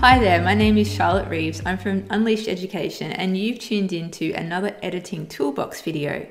Hi there, my name is Charlotte Reeves. I'm from Unleashed Education, and you've tuned into another editing toolbox video.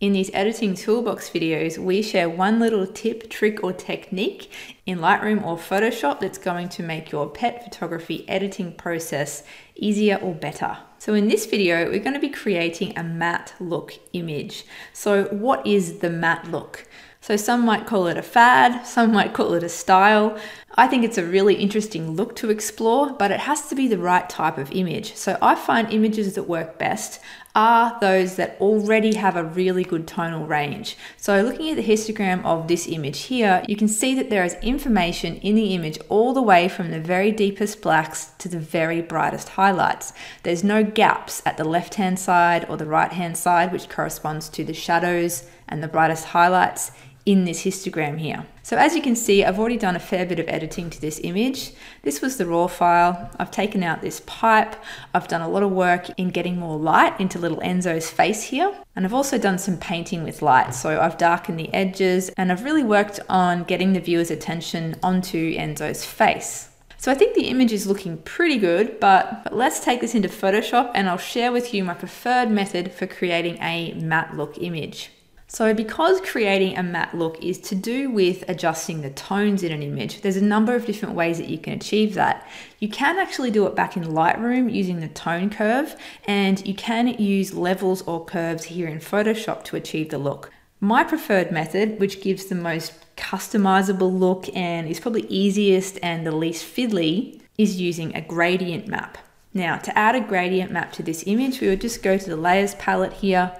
In these editing toolbox videos, we share one little tip, trick, or technique in Lightroom or Photoshop that's going to make your pet photography editing process easier or better. So in this video, we're going to be creating a matte look image. So what is the matte look? So some might call it a fad, some might call it a style. I think it's a really interesting look to explore, but it has to be the right type of image. So I find images that work best are those that already have a really good tonal range. So looking at the histogram of this image here, you can see that there is information in the image all the way from the very deepest blacks to the very brightest highlights. There's no gaps at the left hand side or the right hand side, which corresponds to the shadows and the brightest highlights in this histogram here. So as you can see, I've already done a fair bit of editing to this image. This was the raw file. I've taken out this pipe. I've done a lot of work in getting more light into little Enzo's face here. And I've also done some painting with light. So I've darkened the edges and I've really worked on getting the viewer's attention onto Enzo's face. So I think the image is looking pretty good, but, but let's take this into Photoshop and I'll share with you my preferred method for creating a matte look image. So because creating a matte look is to do with adjusting the tones in an image, there's a number of different ways that you can achieve that. You can actually do it back in Lightroom using the tone curve, and you can use levels or curves here in Photoshop to achieve the look. My preferred method, which gives the most customizable look and is probably easiest and the least fiddly, is using a gradient map. Now, to add a gradient map to this image, we would just go to the layers palette here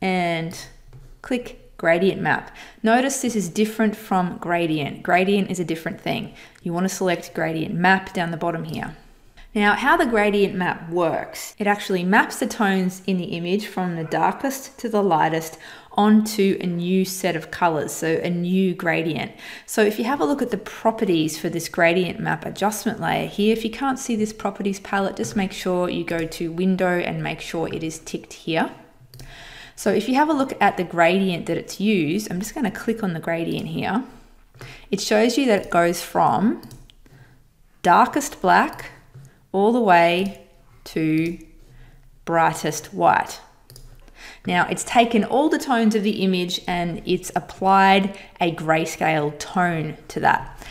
and click gradient map. Notice this is different from gradient. Gradient is a different thing. You want to select gradient map down the bottom here. Now, how the gradient map works, it actually maps the tones in the image from the darkest to the lightest onto a new set of colors, so a new gradient. So if you have a look at the properties for this gradient map adjustment layer here, if you can't see this properties palette, just make sure you go to window and make sure it is ticked here. So if you have a look at the gradient that it's used, I'm just going to click on the gradient here. It shows you that it goes from darkest black all the way to brightest white. Now it's taken all the tones of the image and it's applied a grayscale tone to that.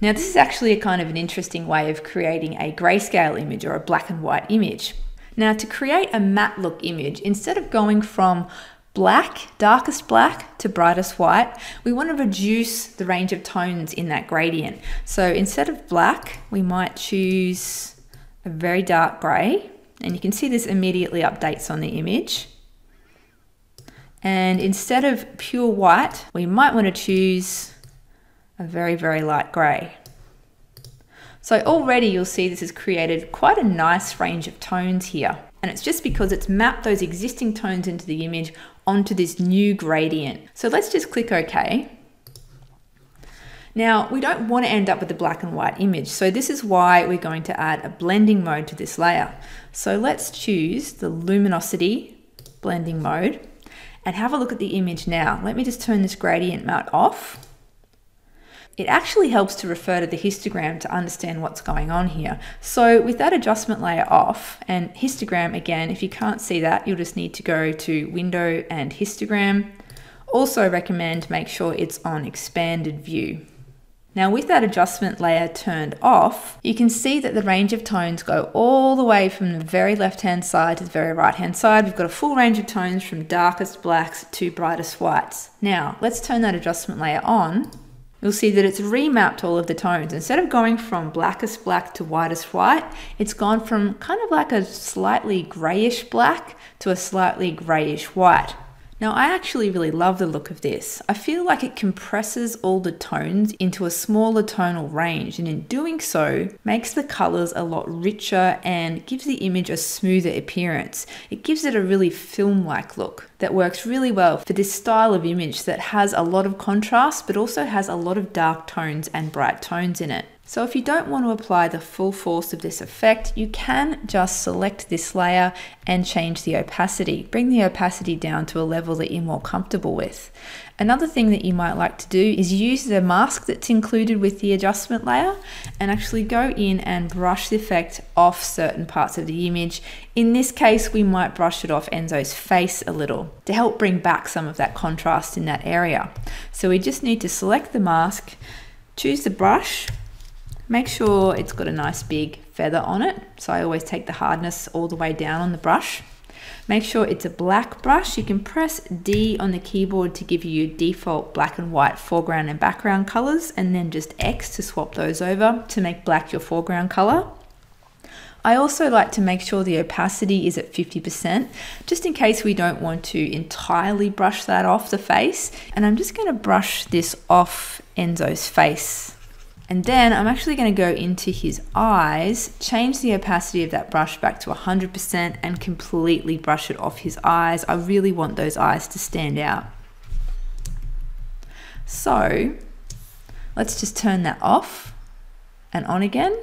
Now this is actually a kind of an interesting way of creating a grayscale image or a black and white image. Now to create a matte look image, instead of going from black, darkest black to brightest white, we want to reduce the range of tones in that gradient. So instead of black, we might choose a very dark grey. And you can see this immediately updates on the image. And instead of pure white, we might want to choose a very, very light grey. So already you'll see this has created quite a nice range of tones here. And it's just because it's mapped those existing tones into the image onto this new gradient. So let's just click OK. Now, we don't want to end up with a black and white image, so this is why we're going to add a blending mode to this layer. So let's choose the luminosity blending mode and have a look at the image now. Let me just turn this gradient mode off. It actually helps to refer to the histogram to understand what's going on here. So with that adjustment layer off and histogram again, if you can't see that, you'll just need to go to window and histogram. Also recommend make sure it's on expanded view. Now with that adjustment layer turned off, you can see that the range of tones go all the way from the very left hand side to the very right hand side. We've got a full range of tones from darkest blacks to brightest whites. Now let's turn that adjustment layer on you'll see that it's remapped all of the tones. Instead of going from blackest black to whitest white, it's gone from kind of like a slightly grayish black to a slightly grayish white. Now I actually really love the look of this. I feel like it compresses all the tones into a smaller tonal range and in doing so makes the colors a lot richer and gives the image a smoother appearance. It gives it a really film-like look that works really well for this style of image that has a lot of contrast but also has a lot of dark tones and bright tones in it. So if you don't want to apply the full force of this effect, you can just select this layer and change the opacity. Bring the opacity down to a level that you're more comfortable with. Another thing that you might like to do is use the mask that's included with the adjustment layer and actually go in and brush the effect off certain parts of the image. In this case, we might brush it off Enzo's face a little to help bring back some of that contrast in that area. So we just need to select the mask, choose the brush, Make sure it's got a nice big feather on it. So I always take the hardness all the way down on the brush. Make sure it's a black brush. You can press D on the keyboard to give you default black and white foreground and background colors and then just X to swap those over to make black your foreground color. I also like to make sure the opacity is at 50% just in case we don't want to entirely brush that off the face. And I'm just going to brush this off Enzo's face and then I'm actually going to go into his eyes, change the opacity of that brush back to 100% and completely brush it off his eyes. I really want those eyes to stand out. So let's just turn that off and on again.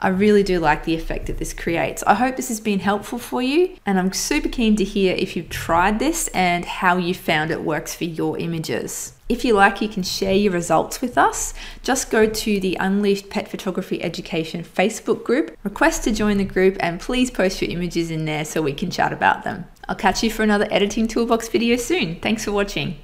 I really do like the effect that this creates. I hope this has been helpful for you and I'm super keen to hear if you've tried this and how you found it works for your images. If you like, you can share your results with us. Just go to the Unleashed Pet Photography Education Facebook group, request to join the group, and please post your images in there so we can chat about them. I'll catch you for another Editing Toolbox video soon. Thanks for watching.